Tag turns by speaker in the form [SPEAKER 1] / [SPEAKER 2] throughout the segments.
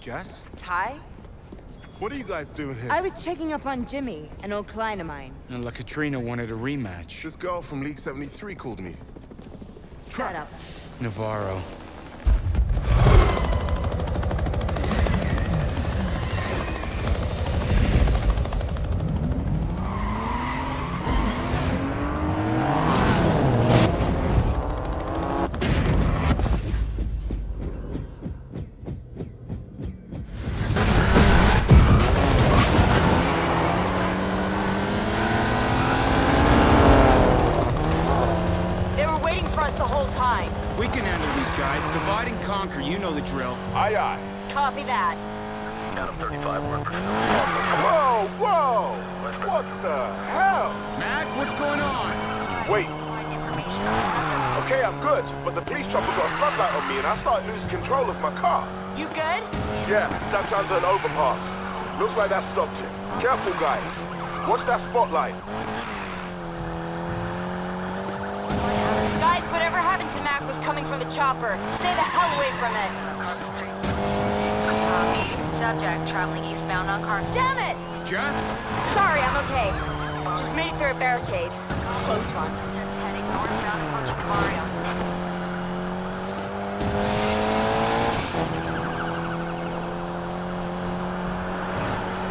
[SPEAKER 1] Jess?
[SPEAKER 2] Ty?
[SPEAKER 3] What are you guys doing here?
[SPEAKER 2] I was checking up on Jimmy, an old client of mine.
[SPEAKER 1] And La Catrina wanted a rematch.
[SPEAKER 3] This girl from League 73 called me.
[SPEAKER 2] Set up.
[SPEAKER 1] Navarro.
[SPEAKER 3] Aye, aye.
[SPEAKER 4] Copy that.
[SPEAKER 5] Adam 35, we're in pursuit.
[SPEAKER 3] Whoa, whoa! What the hell?
[SPEAKER 1] Mac, what's going on?
[SPEAKER 3] Wait. Okay, I'm good, but the police chopper got a floodlight on me and I started losing control of my car.
[SPEAKER 4] You good?
[SPEAKER 3] Yeah, that's under an overpass. Looks like that stopped it. Careful, guys. Watch that spotlight.
[SPEAKER 4] Guys, whatever happened to Mac was coming from the chopper. Stay the hell away from it. Subject traveling eastbound on car. Damn it!
[SPEAKER 1] Jess?
[SPEAKER 4] Sorry, I'm okay. Just made it through a barricade. Close one. Just heading northbound approaching Mario.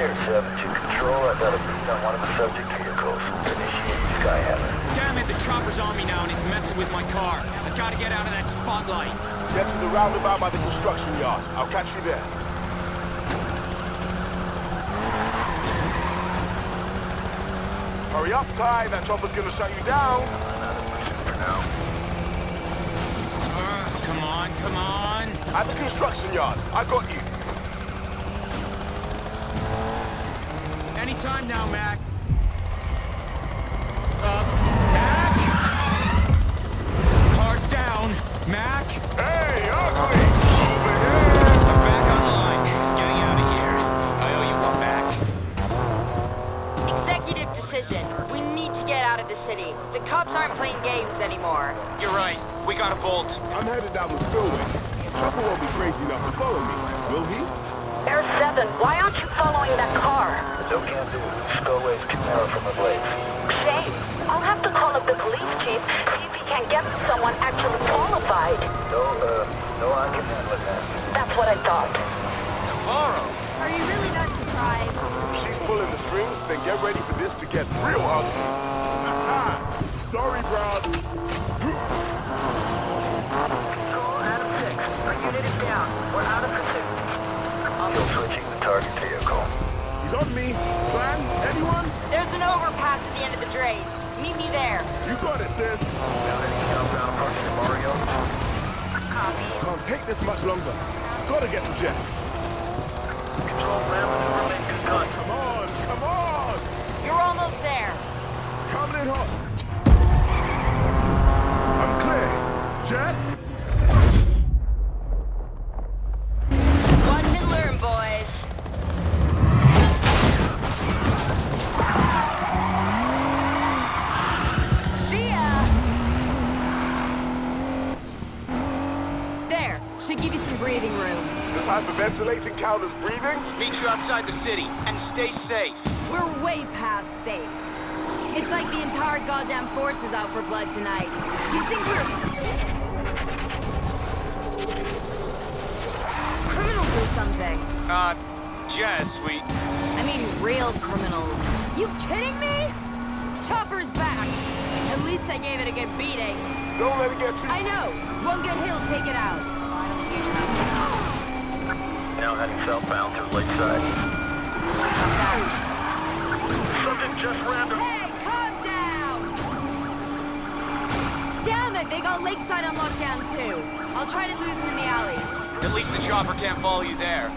[SPEAKER 5] Air 7 to control. I've got a beat on one of the subject vehicles. Initiate Skyhammer.
[SPEAKER 1] Damn it, the chopper's on me now and he's messing with my car. I gotta get out of that spotlight.
[SPEAKER 3] Get to the roundabout by the construction yard. I'll catch you there. Hurry up, Ty. That chopper's gonna shut you down.
[SPEAKER 1] Uh, come on, come on.
[SPEAKER 3] At the construction yard. I got you.
[SPEAKER 1] Anytime now, Mac.
[SPEAKER 6] Someone actually qualified.
[SPEAKER 5] No, uh, no, I can handle it, man.
[SPEAKER 6] That's what I thought.
[SPEAKER 1] Tomorrow?
[SPEAKER 2] Are you really not surprised?
[SPEAKER 3] She's pulling the strings, then get ready for this to get real ugly. Sorry, Brad.
[SPEAKER 5] Control Adam 6. Our unit is down. We're out of pursuit. Still switching the target vehicle.
[SPEAKER 3] He's on me. Plan? Anyone?
[SPEAKER 4] There's an overpass at the end of the drain. Meet me there.
[SPEAKER 3] You got it, sis.
[SPEAKER 5] Found any outbound approach to Mario?
[SPEAKER 4] Copy.
[SPEAKER 3] Can't take this much longer. Gotta get to Jess.
[SPEAKER 5] Control
[SPEAKER 2] Should give you some breathing room.
[SPEAKER 3] This hyperventilating count as breathing?
[SPEAKER 1] Meet you outside the city and stay safe.
[SPEAKER 2] We're way past safe. It's like the entire goddamn force is out for blood tonight. You think we're... criminals or something?
[SPEAKER 1] Uh, Jess, we...
[SPEAKER 2] I mean real criminals. You kidding me? Chopper's back. At least I gave it a good beating.
[SPEAKER 3] Don't let it get too...
[SPEAKER 2] I know. One good hill'll take it out.
[SPEAKER 5] Now heading southbound through Lakeside. Subject just random.
[SPEAKER 2] Hey, calm down! Damn it, they got Lakeside on lockdown too. I'll try to lose them in the alleys.
[SPEAKER 1] At least the chopper can't follow you there.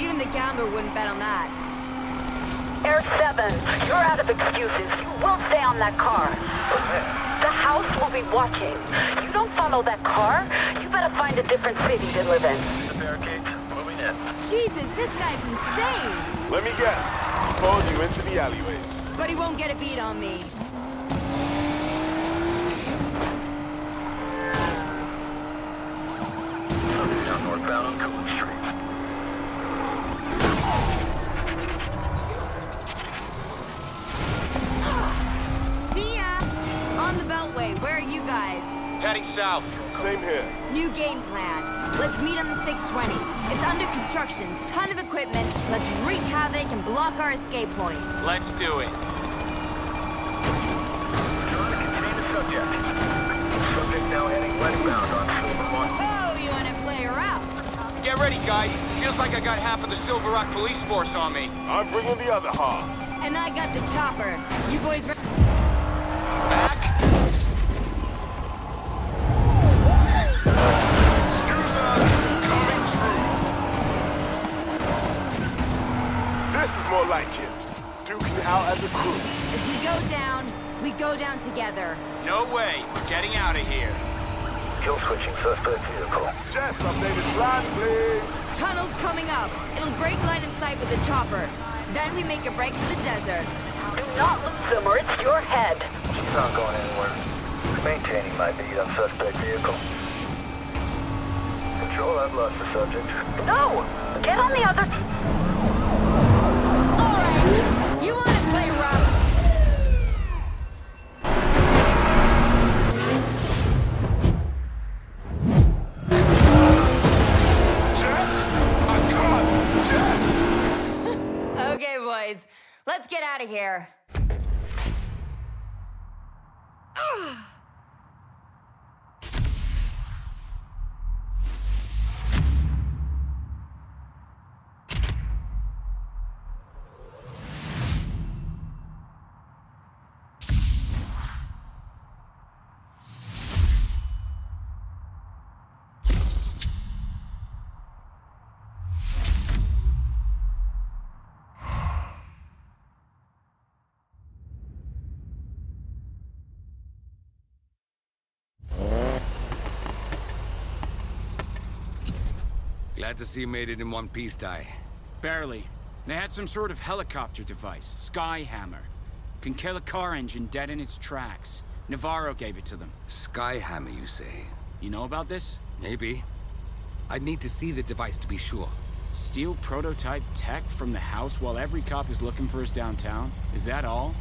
[SPEAKER 2] Even the gambler wouldn't bet on that.
[SPEAKER 6] Air 7, you're out of excuses. You will stay on that car. The house will be watching. You don't follow that car, you better find a different city to live in.
[SPEAKER 5] The barricades
[SPEAKER 2] Jesus, this guy's insane.
[SPEAKER 3] Let me get. He followed you into the alleyway.
[SPEAKER 2] But he won't get a beat on me.
[SPEAKER 1] Heading south.
[SPEAKER 3] Same here.
[SPEAKER 2] New game plan. Let's meet on the 620. It's under construction, ton of equipment. Let's wreak havoc and block our escape point.
[SPEAKER 1] Let's do it.
[SPEAKER 5] John, contain the subject. Subject now heading westbound on Silver One.
[SPEAKER 2] Oh, you wanna play rough?
[SPEAKER 1] Get ready, guys. Feels like I got half of the Silver Rock police force on me.
[SPEAKER 3] I'm bringing the other half.
[SPEAKER 2] And I got the chopper. You boys go down together.
[SPEAKER 1] No way. We're getting out of here.
[SPEAKER 5] Kill switching suspect vehicle.
[SPEAKER 3] Jess, updated plan, please.
[SPEAKER 2] Tunnel's coming up. It'll break line of sight with the chopper. Then we make a break for the desert.
[SPEAKER 6] Do not lose them or it's your head.
[SPEAKER 5] She's not going anywhere. Maintaining my lead on suspect vehicle. Control, I've lost the subject.
[SPEAKER 6] No! Get on the other...
[SPEAKER 2] Alright, you let's get out of here.
[SPEAKER 7] Glad to see you made it in one piece, Ty.
[SPEAKER 8] Barely. They had some sort of helicopter device, Skyhammer. Can kill a car engine dead in its tracks. Navarro gave it to them.
[SPEAKER 7] Skyhammer, you say?
[SPEAKER 8] You know about this?
[SPEAKER 7] Maybe. I'd need to see the device to be sure.
[SPEAKER 8] Steal prototype tech from the house while every cop is looking for us downtown? Is that all?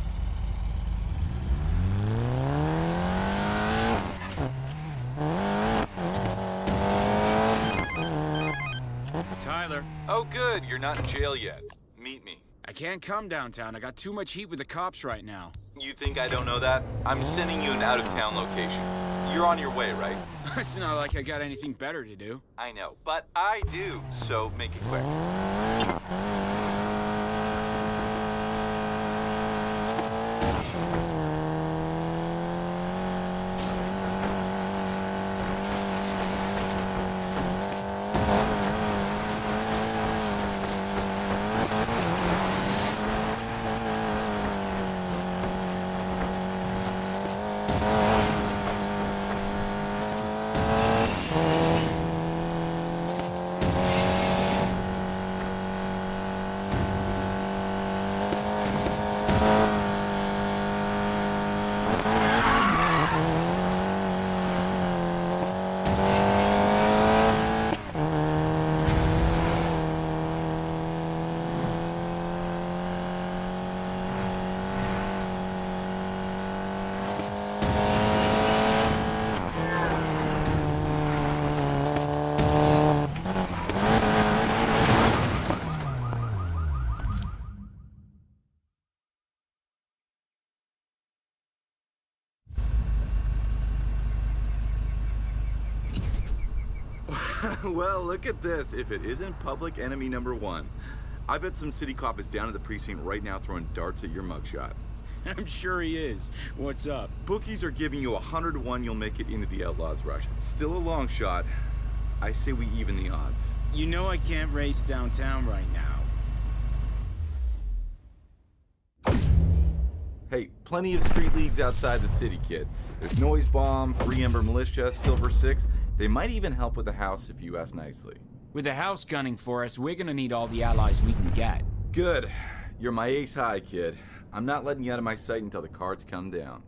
[SPEAKER 9] You're not in jail yet. Meet me.
[SPEAKER 8] I can't come downtown. I got too much heat with the cops right now.
[SPEAKER 9] You think I don't know that? I'm sending you an out-of-town location. You're on your way, right?
[SPEAKER 8] it's not like I got anything better to do.
[SPEAKER 9] I know, but I do, so make it quick.
[SPEAKER 10] well, look at this. If it isn't public enemy number one. I bet some city cop is down at the precinct right now throwing darts at your mugshot.
[SPEAKER 8] I'm sure he is. What's up?
[SPEAKER 10] Bookies are giving you a 100 to 1 you'll make it into the Outlaws Rush. It's still a long shot. I say we even the odds.
[SPEAKER 8] You know I can't race downtown right now.
[SPEAKER 10] Hey, plenty of street leagues outside the city, kid. There's Noise Bomb, Free Ember Militia, Silver Six. They might even help with the house if you ask nicely.
[SPEAKER 8] With the house gunning for us, we're gonna need all the allies we can get.
[SPEAKER 10] Good. You're my ace high, kid. I'm not letting you out of my sight until the cards come down.